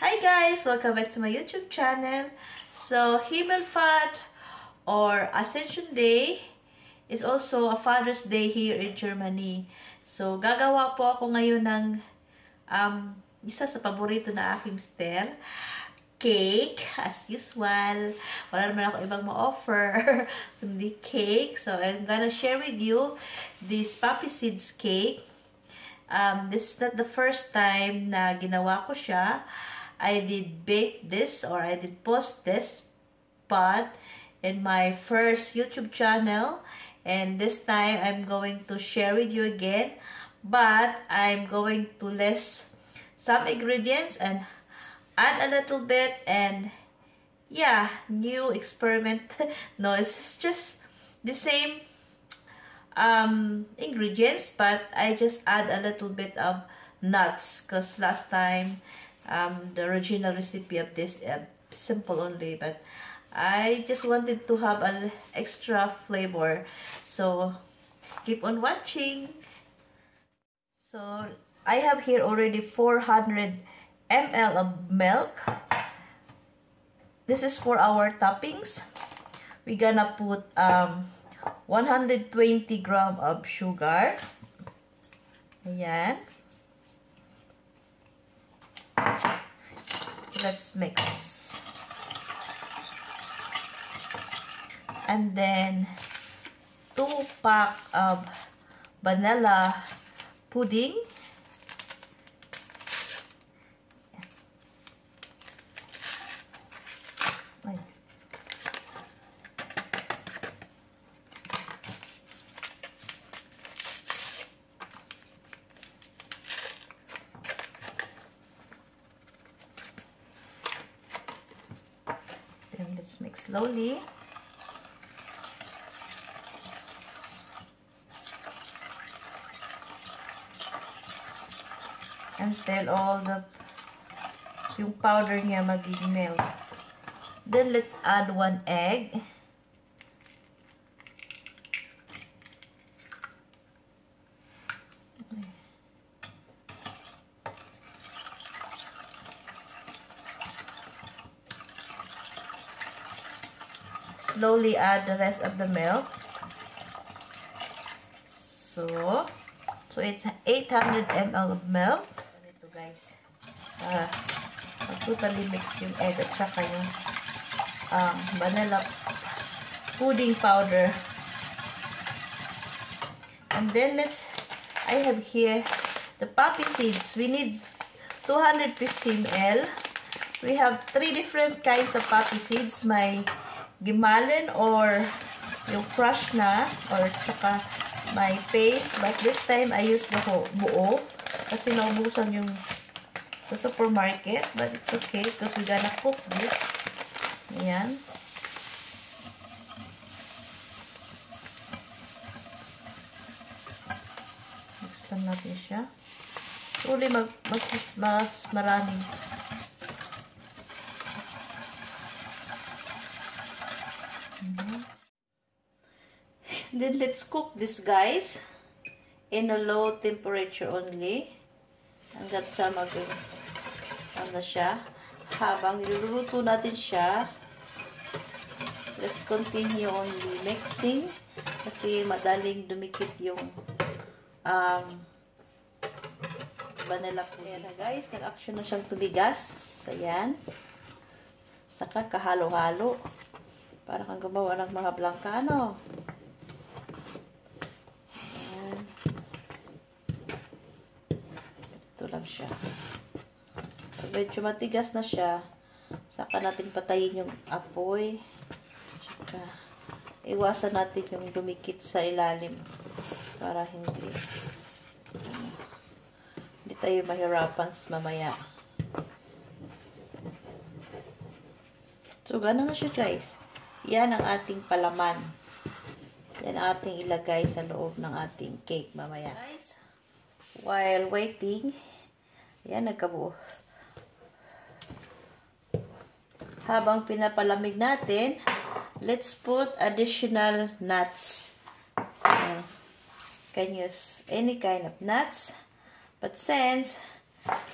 Hi guys! Welcome back to my YouTube channel. So, Himmelfahrt or Ascension Day is also a Father's Day here in Germany. So, gagawa po ako ngayon ng um, isa sa paborito na aking stel. Cake, as usual. Wala naman ako ibang ma-offer. Hindi cake. So, I'm gonna share with you this poppy seeds cake. Um, this is not the first time na ginawa ko siya. I did bake this or I did post this pot in my first YouTube channel. And this time I'm going to share with you again. But I'm going to list some ingredients and add a little bit and yeah new experiment no it's just the same um ingredients but I just add a little bit of nuts because last time um, the original recipe of this uh, simple only but I just wanted to have an extra flavor. So keep on watching. So I have here already 400 ml of milk. This is for our toppings. We're gonna put um, 120 gram of sugar. Ayan let's mix. And then two pack of vanilla pudding let's slowly. Until all the yung powder niya magiging melt. Then let's add one egg. Slowly add the rest of the milk. So, so it's 800 ml of milk. Ito guys. Uh, totally mix yung egg at saka yung um, vanilla pudding powder. And then let's, I have here the poppy seeds. We need 250 ml. We have three different kinds of poppy seeds. My gimalin or yung crush na or tsaka my paste. But this time, I use the buo kasi naubusan yung sa supermarket. But it's okay because we're gonna cook this. Ayan. Mix lang natin siya. Uli mag, mas, mas maraming Then let's cook this guys in a low temperature only. Hanggat sa mag ano siya. Habang niluluto natin siya, let's continue only mixing kasi madaling dumikit yung um, vanilla po. Na guys, nag-action na siyang tumigas. Ayan. Saka kahalo-halo. Para kang gumawa ng mga blankano. lang siya. Pag medyo matigas na siya, saka natin patayin yung apoy. Saka, iwasan natin yung dumikit sa ilalim para hindi ano, hindi tayo mahirapan mamaya. So, ganun na siya guys. Yan ang ating palaman. Yan ang ating ilagay sa loob ng ating cake mamaya. Guys, while waiting, yan, nagkabuo. Habang pinapalamig natin, let's put additional nuts. So, can use any kind of nuts. But since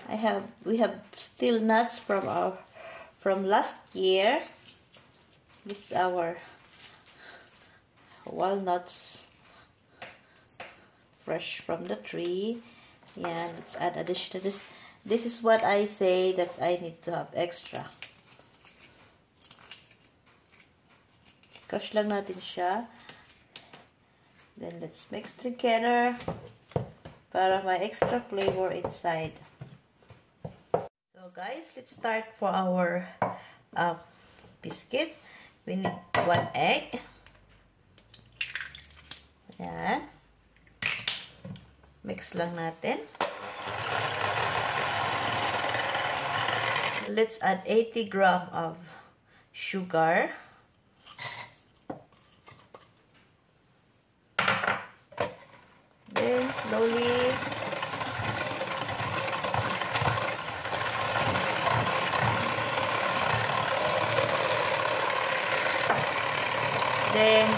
I have we have still nuts from our from last year. This is our walnuts fresh from the tree. Yeah, let's add additional this. This is what I say that I need to have extra. Crush lang natin siya. Then let's mix together para may extra flavor inside. So guys, let's start for our uh, biscuits. We need one egg. Ayan. Mix lang natin. Let's add 80 gram of sugar. Then slowly Then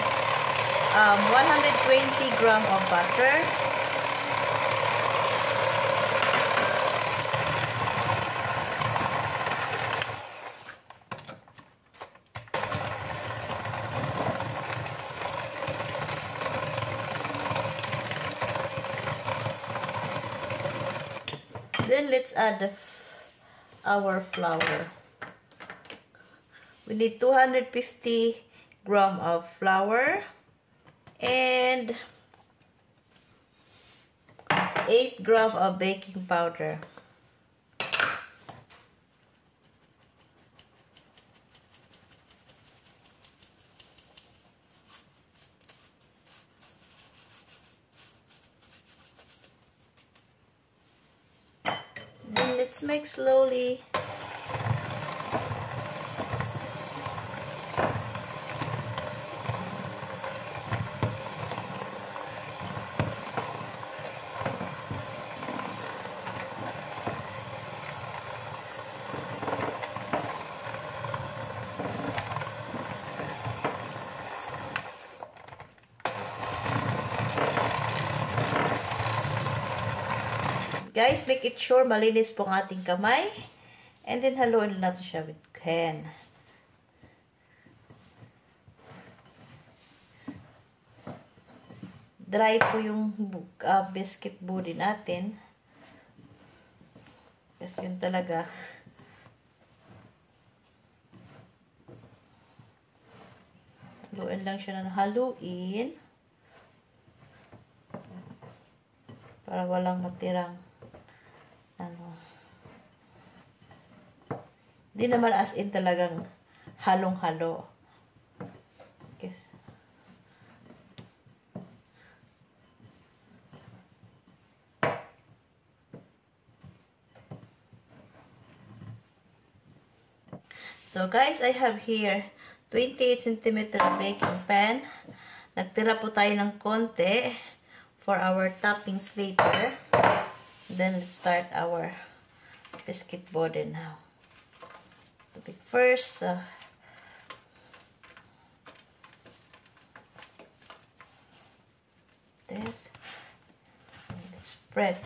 um, 120 gram of butter. Then let's add our flour. We need 250 gram of flour and 8 gram of baking powder. Let's mix slowly. Guys, make it sure malinis po ang ating kamay. And then, haluin natin siya with can. Dry po yung uh, biscuit body natin. Kasi yun talaga. Haluin lang siya ng haluin. Para walang matirang ano. Di naman as in talagang halong-halo. Yes. So guys, I have here 28 cm baking pan. Nagtira po tayo ng konti for our toppings later. Then let's start our biscuit body now. Big first, uh, this, spread.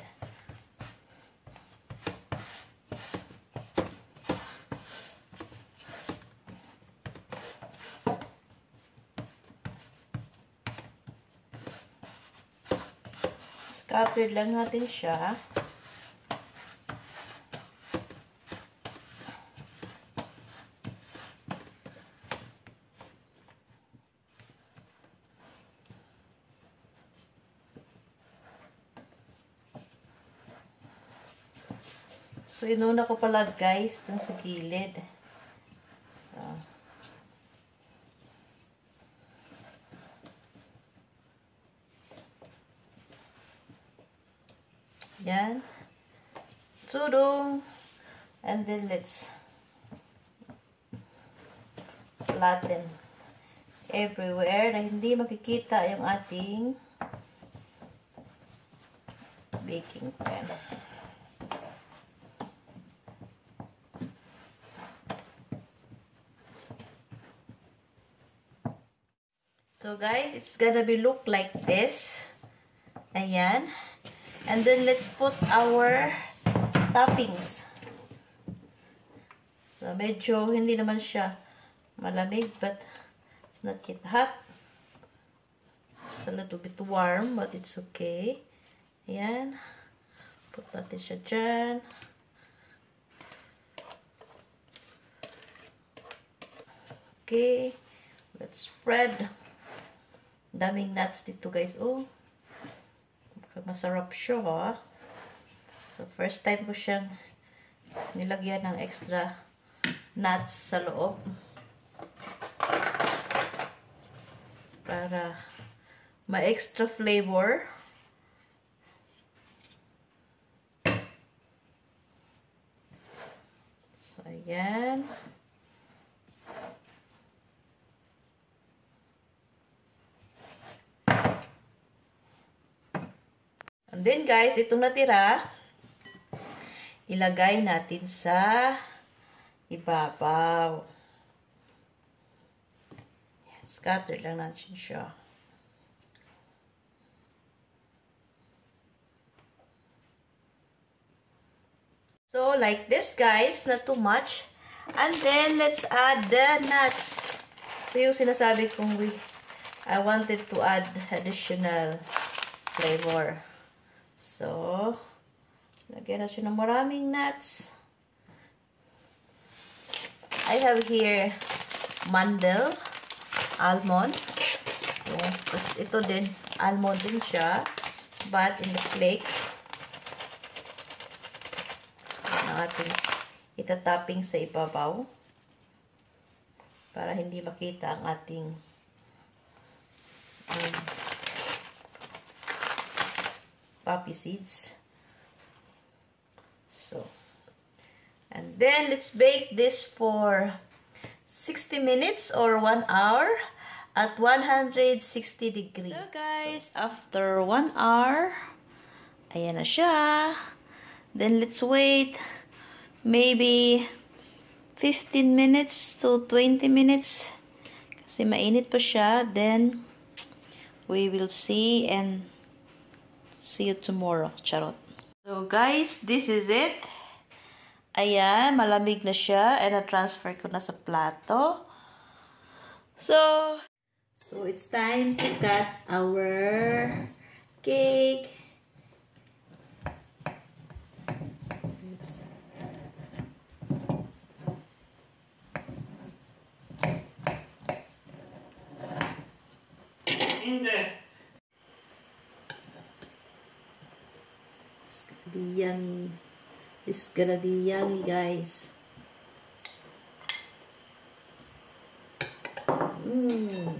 Scattered lang natin siya. So, inuna ko pala guys, dun sa gilid. So, yan. Tudong. And then let's flatten everywhere na hindi makikita yung ating baking pan. So guys, it's gonna be look like this. Ayan. And then let's put our toppings. So, medyo hindi naman siya malamig, but it's not yet hot. It's a little bit warm, but it's okay. Ayan. Put natin siya dyan. Okay. Let's spread. Daming nuts dito, guys. Oh. Masarap siya, ha. So, first time ko siyang nilagyan ng extra nuts sa loob. Para ma-extra flavor. So, ayan. And then guys, itong natira, ilagay natin sa ibabaw. Yan, scatter lang natin siya. So, like this guys, not too much. And then, let's add the nuts. Ito yung sinasabi kong we, I wanted to add additional flavor. So, lagyan na ng maraming nuts. I have here mandel, almond. So, ito din, almond din siya. But in the flakes. Ang ating itatapping sa ibabaw. Para hindi makita ang ating um, poppy seeds. So, And then, let's bake this for 60 minutes or 1 hour at 160 degrees. So, guys, after 1 hour, ayan na siya. Then, let's wait maybe 15 minutes to 20 minutes kasi mainit pa siya. Then, we will see and see you tomorrow. Charot. So, guys, this is it. Ayan, malamig na siya. And na-transfer ko na sa plato. So, so it's time to cut our cake. Yummy. This is gonna be yummy, guys. Mmm.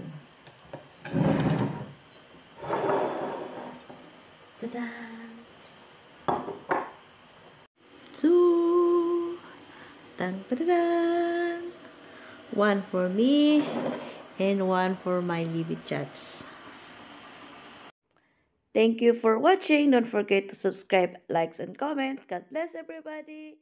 Ta-da! Two. Tang -da One for me and one for my Libby chats. Thank you for watching. Don't forget to subscribe, likes, and comment. God bless everybody.